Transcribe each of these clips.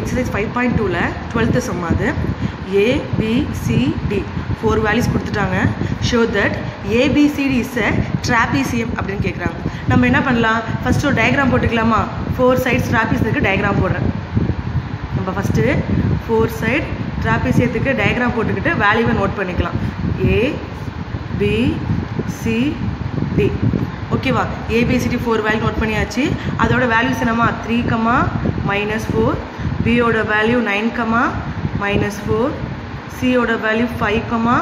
Exercise five point டூவில் twelfth sum அது. ABCD four values கொடுத்துட்டாங்க. Show that ABCD is a trapezium அப்படின்னு கேட்குறாங்க நம்ம என்ன பண்ணலாம்? ஃபஸ்ட்டு ஒரு டயக்ராம் போட்டுக்கலாமா? ஃபோர் சைட்ஸ் ட்ராபிஸ் இருக்குது டயக்ராம் போடுறேன். நம்ம ஃபஸ்ட்டு ஃபோர் சைட் ட்ராபிசியத்துக்கு டயக்ராம் போட்டுக்கிட்டு வேல்யூவை நோட் பண்ணிக்கலாம். ஏ பி சி டி ஓகேவா A B C D four value note பண்ணியாச்சு. அதோட வேல்யூஸ் என்னமா த்ரீ கமா மைனஸ் ஃபோர் பியோட value nine comma minus four சியோட value five comma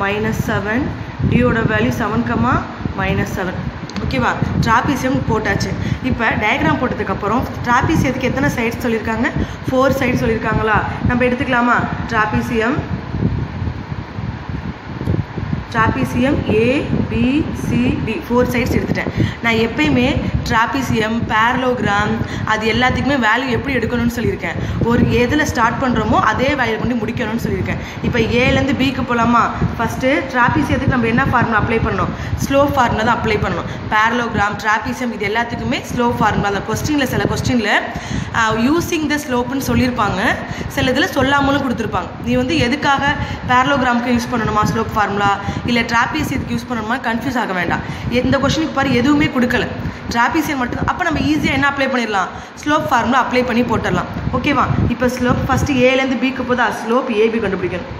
minus seven டியோட value seven comma minus seven ஓகேவா trapezium போட்டாச்சு. இப்போ diagram போட்டதுக்கப்புறம் ட்ராபிசியத்துக்கு எத்தனை சைட்ஸ் சொல்லியிருக்காங்க? ஃபோர் சைட்ஸ் சொல்லியிருக்காங்களா? நம்ம எடுத்துக்கலாமா? Trapezium trapezium A B C D four sides எடுத்துட்டேன். நான் எப்பயுமே ட்ராபிசியம் பேரலோகிராம் அது எல்லாத்துக்குமே வேல்யூ எப்படி எடுக்கணும்னு சொல்லியிருக்கேன். ஒரு எதில் ஸ்டார்ட் பண்ணுறோமோ அதே வேல்யூ கொண்டு முடிக்கணும்னு சொல்லியிருக்கேன். இப்போ ஏலேருந்து பிக்கு போகலாமா ஃபஸ்ட்டு ட்ராபிசியத்துக்கு நம்ம என்ன ஃபார்முலா அப்ளை பண்ணணும்? ஸ்லோ ஃபார்முலா தான் அப்ளை பண்ணணும். பேரலோகிராம் ட்ராபிசியம் இது எல்லாத்துக்குமே ஸ்லோ ஃபார்முலா அந்த கொஸ்டினில் சில கொஸ்டினில் யூஸிங் த ஸ்லோப்புன்னு சொல்லியிருப்பாங்க. சில இதில் சொல்லாமலும் கொடுத்துருப்பாங்க. நீ வந்து எதுக்காக பேரலோகிராமுக்கு யூஸ் பண்ணணுமா? ஸ்லோப் ஃபார்முலா இல்லை ட்ராபிசியத்துக்கு யூஸ் பண்ணணுமா? கன்ஃபியூஸ் ஆக வேண்டாம். இந்த கொஷனுக்கு பாரு எதுவுமே கொடுக்கல. ட்ராபிசியன் மட்டும் அப்போ நம்ம ஈஸியாக என்ன அப்ளை பண்ணிடலாம்? ஸ்லோப் ஃபார்முலா அப்ளை பண்ணி போட்டுடலாம். ஓகேவா இப்போ ஸ்லோப் ஃபஸ்ட்டு ஏலேருந்து பிக்கு போதா? ஸ்லோப் ஏபி கண்டுபிடிக்கணும்.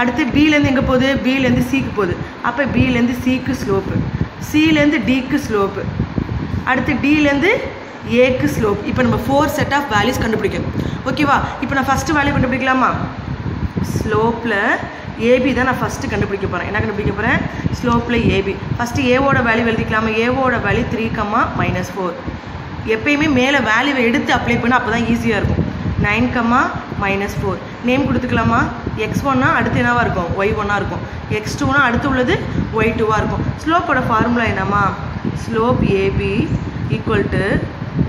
அடுத்து பிலேருந்து எங்கே போகுது? பிலேருந்து சிக்கு போகுது. அப்போ பிலேருந்து சிக்கு ஸ்லோப்பு சிலேருந்து டிக்கு ஸ்லோப்பு அடுத்து டிலேருந்து ஏக்கு ஸ்லோப் இப்போ நம்ம ஃபோர் செட் ஆஃப் வேல்யூஸ் கண்டுபிடிக்கணும். ஓகேவா இப்போ நான் ஃபஸ்ட்டு வேல்யூ கண்டுபிடிக்கலாமா? ஸ்லோப்பில் ஏபி தான் நான் ஃபஸ்ட்டு கண்டுபிடிக்க போகிறேன் என்ன கண்டுபிடிக்க போகிறேன் ஸ்லோப்பில் ஏபி ஃபஸ்ட்டு ஏவோட வேல்யூ எழுதிக்கலாமா? ஏவோட value three comma minus four எப்பயுமே மேலே வேல்யூவை எடுத்து அப்ளை பண்ணால் அப்போ தான் ஈஸியாக இருக்கும். Nine comma minus four name கொடுத்துக்கலாமா? X ஒன்னா அடுத்து என்னவாக இருக்கும்? ஒய் ஒன்னாக இருக்கும். எக்ஸ் டூனா அடுத்து உள்ளது ஒய் டூவாக இருக்கும். ஸ்லோப்போட ஃபார்முலா என்னம்மா? Slope A B equal to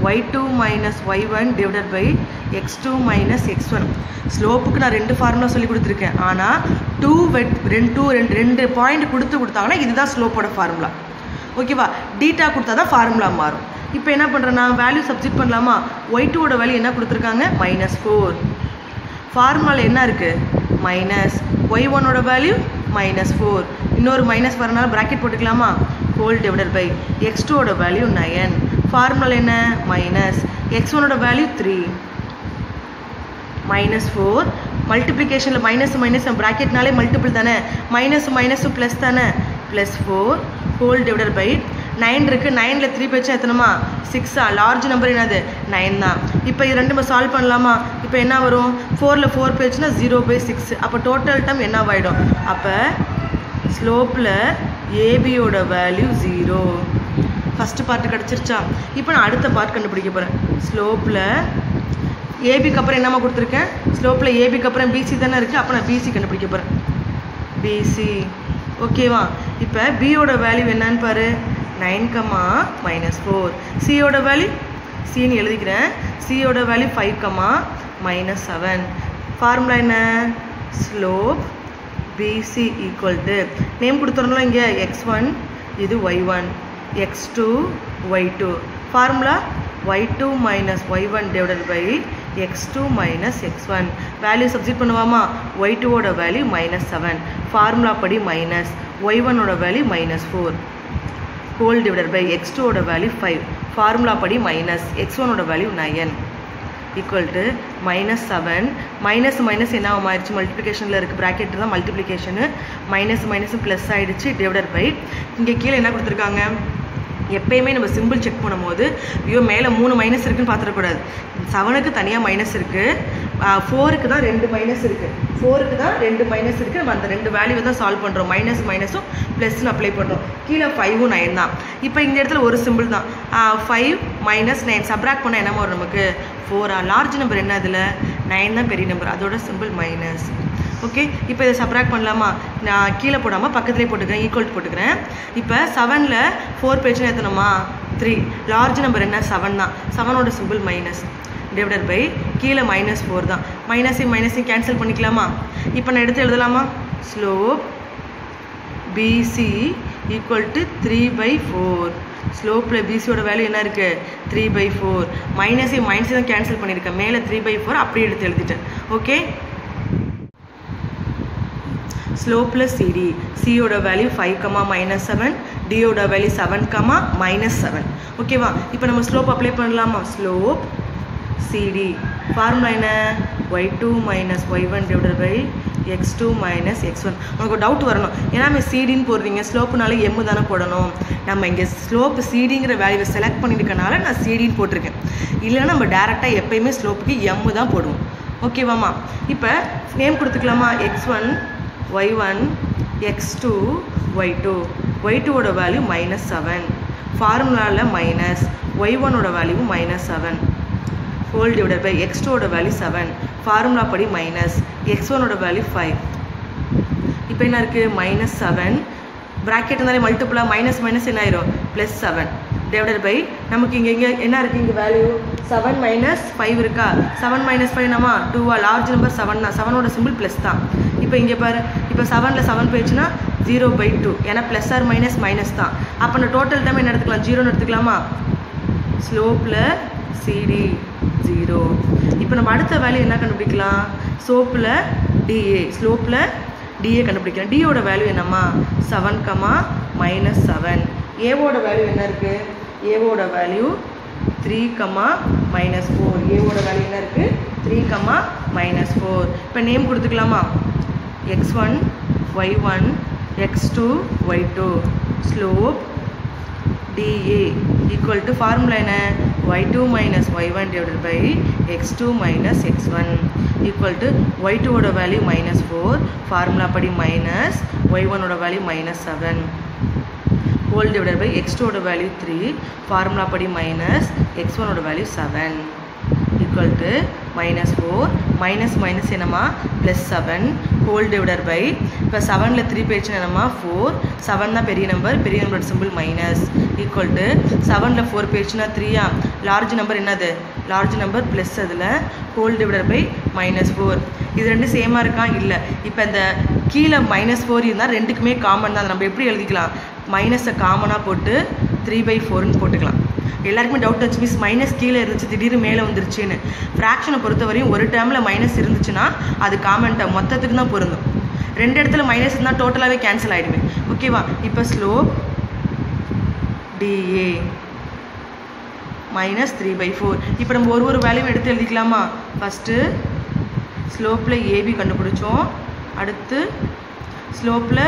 Y two minus Y one divided by X two minus X one ஸ்லோப்புக்கு நான் ரெண்டு ஃபார்முலா சொல்லி கொடுத்துருக்கேன். ஆனால் டூ வெட் ரெண்டு டூ ரெண்டு ரெண்டு பாயிண்ட் கொடுத்து கொடுத்தாங்கன்னா இதுதான் ஸ்லோப்போட ஃபார்முலா ஓகேவா டீட்டா கொடுத்தா தான் ஃபார்முலா மாறும். இப்போ என்ன பண்ணுறேன்னா வேல்யூ சப்ஜெக்ட் பண்ணலாமா? ஒய் டூவோட வேல்யூ என்ன கொடுத்துருக்காங்க? மைனஸ் ஃபோர் ஃபார்முலாவில் என்ன இருக்குது மைனஸ் ஒய் ஒன்னோட வேல்யூ மைனஸ் ஃபோர் இன்னொரு மைனஸ் வரனால ப்ராக்கெட் போட்டுக்கலாமா? ஹோல் டிவைடட் பை எக்ஸ் டூவோட வேல்யூ நயன் ஃபார்முலா என்ன? மைனஸ் எக்ஸ் ஒனோட வேல்யூ த்ரீ மைனஸ் ஃபோர் மல்டிப்ளிகேஷனில் மைனஸ் மைனஸ் ப்ராக்கெட்னாலே மல்டிபிள் தானே? மைனஸ் மைனஸும் ப்ளஸ் தானே? Plus four whole divided by nine இருக்குது நைனில் த்ரீ பேச்சா எத்தனைமா? சிக்ஸா லார்ஜ் நம்பர் என்னது? நைன் தான். இப்போ இது ரெண்டு நம்ம சால்வ் பண்ணலாமா? இப்போ என்ன வரும்? ஃபோரில் ஃபோர் பேச்சுனா ஜீரோ பை சிக்ஸ் அப்போ டோட்டல் டம் என்னவாயிடும்? அப்போ ஸ்லோப்பில் ஏபியோட வேல்யூ ஜீரோ ஃபஸ்ட்டு பார்ட்டு கிடச்சிருச்சா? இப்போ நான் அடுத்த பார்ட் கண்டுபிடிக்க போகிறேன் ஸ்லோப்பில் ஏபிக்கு அப்புறம் என்னம்மா கொடுத்துருக்கேன்? ஸ்லோப்பில் ஏபிக்கு அப்புறம் பிசி தானே இருக்குது அப்போ நான் பிசி கண்டுபிடிக்க போகிறேன் பிசி ஓகேவா இப்போ பியோட வேல்யூ என்னன்னு பாரு. நைன் கமா மைனஸ் ஃபோர் சியோட வேல்யூ சின்னு எழுதிக்கிறேன். சியோட value five comma minus seven formula என்ன? Slope B C equal to name கொடுத்துருந்தோம் இங்கே. எக்ஸ் ஒன் இது Y one X two Y two formula Y two minus Y one divided by X two minus X one value subject பண்ணுவாமா? Y டூவோட value minus seven formula படி minus Y ஒனோட value minus four whole divided by X டூவோட value five formula படி minus X ஒனோட value nine equal to minus seven minus minus என்ன ஆயிடுச்சு. மல்டிப்ளிகேஷனில் இருக்குது bracket தான் மல்டிப்ளிகேஷனு மைனஸ் மைனஸ் ப்ளஸ் ஆகிடுச்சு டிவைடட் பை இங்கே கீழே என்ன கொடுத்துருக்காங்க? எப்பயுமே நம்ம சிம்பிள் செக் பண்ணும்போது ஐயோ மேலே மூணு மைனஸ் இருக்குன்னு பார்த்துடக்கூடாது. செவனுக்கு தனியாக மைனஸ் இருக்குது ஃபோருக்கு தான் ரெண்டு மைனஸ் இருக்குது ஃபோருக்கு தான் ரெண்டு மைனஸ் இருக்குது நம்ம அந்த ரெண்டு வேல்யூவை தான் சால்வ் பண்ணுறோம் மைனஸ் மைனஸும் ப்ளஸ்ன்னு அப்ளை பண்ணுறோம் கீழே ஃபைவும் நைன் தான். இப்போ இந்த இடத்துல ஒரு சிம்பிள் தான். ஃபைவ் மைனஸ் நைன் சப்ராக்ட் பண்ணால் என்னமோ வரும் நமக்கு? ஃபோரா லார்ஜ் நம்பர் என்ன அதில்? நைன் தான் பெரிய நம்பர் அதோட சிம்பிள் மைனஸ் ஓகே இப்போ இதை சப்ராக்ட் பண்ணலாமா? நான் கீழே போடாமல் பக்கத்துலேயே போட்டுக்கிறேன் ஈக்குவல் போட்டுக்கிறேன். இப்போ செவனில் ஃபோர் பேஜ்னு ஏற்றணுமா த்ரீ லார்ஜ் நம்பர் என்ன? செவன் தான். செவனோட சிம்பிள் மைனஸ் டிவைடட் பை கீழே மைனஸ் ஃபோர் தான். மைனஸையும் மைனஸையும் கேன்சல் பண்ணிக்கலாமா? இப்போ நான் எடுத்து எழுதலாமா? Slope BC equal to three by four ஸ்லோப்பில் பிசியோட வேல்யூ என்ன இருக்குது த்ரீ பை ஃபோர் மைனஸையும் மைனஸையும் தான் கேன்சல் பண்ணியிருக்கேன். மேலே த்ரீ பை ஃபோர் அப்படியே எடுத்து எழுதிட்டேன். ஓகே ஸ்லோப்பில் சிடி சியோட value five comma minus seven டியோட value seven comma minus seven ஓகேவா இப்போ நம்ம ஸ்லோப் அப்ளை பண்ணலாமா? ஸ்லோப் சிடி ஃபார்முலா என்ன? Y two minus Y one divided by X two minus X one உனக்கு ஒரு டவுட் வரணும். ஏன்னா நம்ம சிடின்னு போடுறீங்க. ஸ்லோப்புனால எம்மு தானே போடணும். நம்ம இங்கே ஸ்லோப் சிடிங்கிற வேல்யூவை செலக்ட் பண்ணியிருக்கனால நான் சிடின்னு போட்டிருக்கேன். இல்லைன்னா நம்ம டேரெக்டாக எப்பயுமே ஸ்லோப்புக்கு எம்மு தான் போடுவோம். ஓகேவாம்மா இப்போ name கொடுத்துக்கலாமா? X one Y one X two Y two Y டூவோட வேல்யூ மைனஸ் செவன் ஃபார்முலாவில் மைனஸ் ஒய் ஒன்னோட value minus seven whole divided by X டூவோட வேல்யூ செவன் ஃபார்முலா படி மைனஸ் எக்ஸ் ஒனோட வேல்யூ ஃபைவ் இப்போ என்ன இருக்குது மைனஸ் செவன் ப்ராக்கெட் இருந்தாலே மல்டிப்புளாக மைனஸ் மைனஸ் என்ன ஆயிரும்? ப்ளஸ் செவன் டிவைடட் பை நமக்கு இங்கே இங்கே என்ன இருக்குது இங்கே வேல்யூ செவன் மைனஸ் ஃபைவ் இருக்கா? செவன் மைனஸ் ஃபைவ் நம்ம டூவா லார்ஜ் நம்பர் செவன் தான். செவனோட சிம்பிள் ப்ளஸ் தான். இப்போ இங்கே பாரு இப்போ செவனில் செவன் போயிடுச்சுன்னா ஜீரோ பை டூ ஏன்னா ப்ளஸ் ஆர் மைனஸ் மைனஸ் தான். அப்போ நான் டோட்டல் டைம் என்ன எடுத்துக்கலாம்? ஜீரோன்னு எடுத்துக்கலாமா? ஸ்லோப்பில் சிடி ஜீரோ இப்போ நம்ம அடுத்த வேல்யூ என்ன கண்டுபிடிக்கலாம்? சோப்பில் டிஏ ஸ்லோப்பில் டிஏ கண்டுபிடிக்கலாம். டியோட வேல்யூ என்னம்மா? செவன் கமா மைனஸ் செவன் ஏவோட வேல்யூ என்ன இருக்குது ஏவோட value three comma minus four ஏவோட வேல்யூ என்ன இருக்குது த்ரீ கம்மா மைனஸ் ஃபோர் இப்போ name கொடுத்துக்கலாமா X one Y one X two Y two slope D A equal to formula என்ன Y two minus Y one divided by X two minus X one equal to Y டூவோட value minus four formula படி minus Y ஒனோட value minus seven whole divided by x டூவோட value three formula படி minus X ஒனோட value seven equal to minus four minus minus என்னமா plus 7 whole divided by இப்போ செவனில் three போயிடுச்சுன்னா என்னமா four seven தான் பெரிய நம்பர் பெரிய நம்பரோட சிம்பிள் மைனஸ் ஈக்குவல் டு செவனில் ஃபோர் போயிடுச்சுன்னா த்ரீயா லார்ஜ் நம்பர் என்னது? லார்ஜ் நம்பர் ப்ளஸ் அதில் whole divided by minus four இது ரெண்டு சேமாக இருக்கா? இல்லை. இப்போ இந்த கீழே மைனஸ் ஃபோர் இருந்தால் ரெண்டுக்குமே காமன் தான். அதை நம்ம எப்படி எழுதிக்கலாம்? மைனஸை காமனாக போட்டு த்ரீ பை ஃபோர்னு போட்டுக்கலாம். எல்லாருக்குமே டவுட் வச்சு மிஸ் மைனஸ் கீழே இருந்துச்சு திடீர்னு மேலே வந்துருச்சுன்னு. ஃப்ராக்ஷனை பொறுத்தவரையும் ஒரு டேர்மில் மைனஸ் இருந்துச்சுன்னா அது காமெண்ட்டை மொத்தத்துக்கு தான் பொருந்தும். ரெண்டு இடத்துல மைனஸ் இருந்தால் டோட்டலாகவே கேன்சல் ஆகிடுமே ஓகேவா இப்போ slope DA minus three by four இப்போ நம்ம ஒரு ஒரு வேலையும் எடுத்து எழுதிக்கலாமா? ஃபஸ்ட்டு ஸ்லோப்பில் ஏபி கண்டுபிடிச்சோம். அடுத்து ஸ்லோப்பில்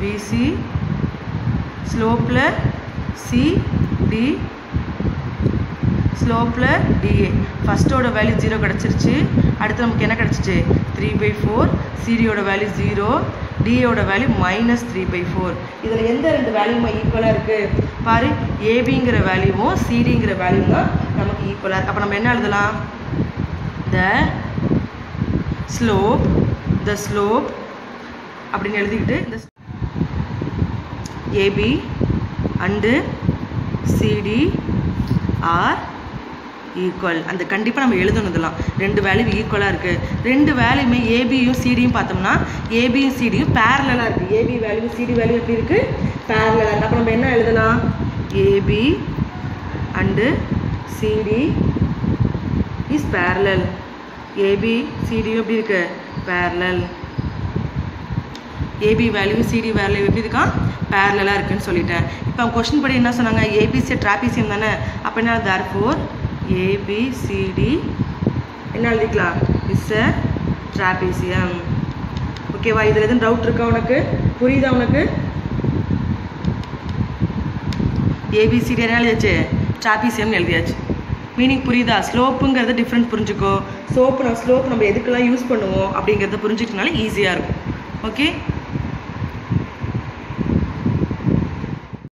பிசி ஸ்லோப்பில் சிடி ஸ்லோப்பில் டிஏ ஃபஸ்ட்டோட வேல்யூ ஜீரோ கிடச்சிருச்சு. அடுத்து நமக்கு என்ன கிடச்சிச்சு? த்ரீ பை ஃபோர் சிடியோட value zero டிஏவோட value minus three by four இதில் எந்த ரெண்டு வேல்யூமா ஈக்குவலாக இருக்குது பாரு ஏபிங்கிற வேல்யூவும் சிடிங்கிற வேல்யூ தான் நமக்கு ஈக்குவலாக இருக்குது அப்போ நம்ம என்ன எழுதலாம்? த ஸ்லோப் த ஸ்லோப் அப்படின்னு எழுதிக்கிட்டு இந்த AB and CD are equal அந்த கண்டிப்பாக நம்ம எழுதணுதெல்லாம் ரெண்டு வேல்யூ ஈக்குவலாக இருக்குது ரெண்டு வேல்யூமே ஏபியும் சிடியும் பார்த்தோம்னா ஏபியும் சிடியும் பேரலாக இருக்குது ஏபி வேல்யூ சிடி வேல்யூ எப்படி இருக்குது பேரலாக இருக்குது அப்போ நம்ம என்ன எழுதலாம்? AB and CD is parallel AB சிடியும் எப்படி இருக்குது parallel AB value CD value எப்படி இருக்கான் பேரலாக இருக்குன்னு சொல்லிட்டேன். இப்போ அவங்க கொஸ்டின் படி என்ன சொன்னாங்க? ஏபிசி ட்ராபிசியம் தானே? அப்போ என்ன தேர் ஃபோர் ஏபிசிடி என்ன எழுதிக்கலாம்? இஸ் அ ட்ராபிசியம் ஓகேவா இதில் எதுவும் டவுட் இருக்கா உனக்கு? புரியுதா உனக்கு? ஏபிசிடி என்ன எழுதியாச்சு? ட்ராபிசியம்னு எழுதியாச்சு. மீனிங் புரியுதா? ஸ்லோப்புங்கிறத டிஃப்ரெண்ட் புரிஞ்சுக்கோ. சோப்பு நம்ம ஸ்லோப் நம்ம எதுக்கெல்லாம் யூஸ் பண்ணுவோம் அப்படிங்கிறத புரிஞ்சுக்கிட்டனால ஈஸியாக இருக்கும். ஓகே